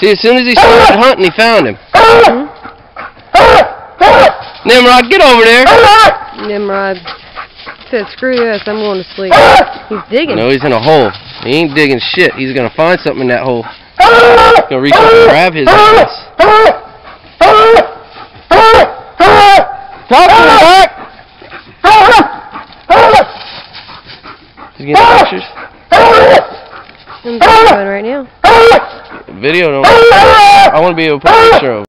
See, as soon as he started hunting, he found him. Nimrod, get over there. Nimrod said, screw this, I'm going to sleep. He's digging. No, he's in a hole. He ain't digging shit. He's gonna find something in that hole. He's gonna reach up and grab his ass. Talk to him back. He's getting pictures. I'm doing right now. Video don't. I want to be able to put a picture of.